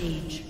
Rampage.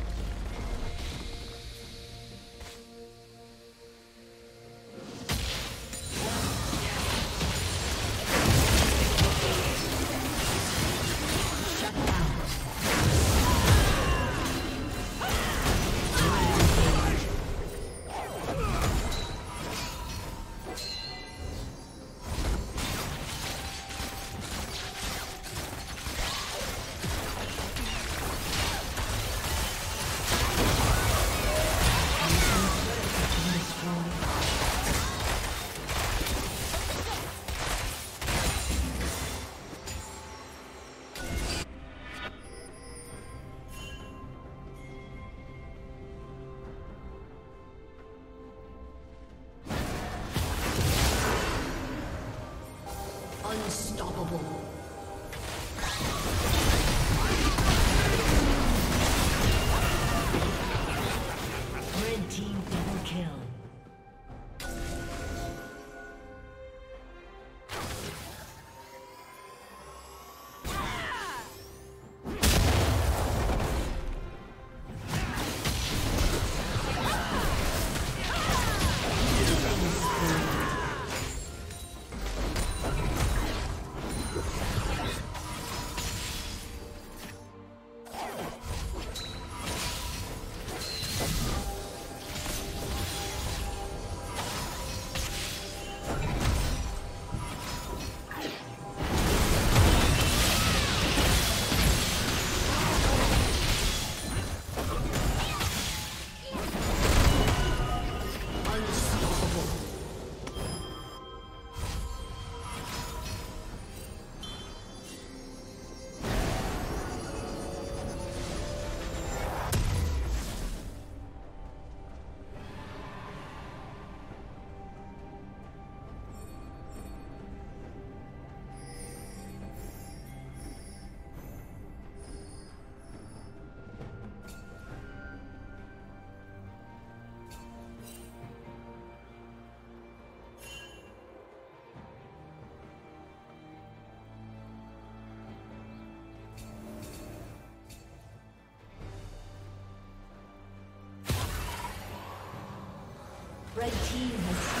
Red team has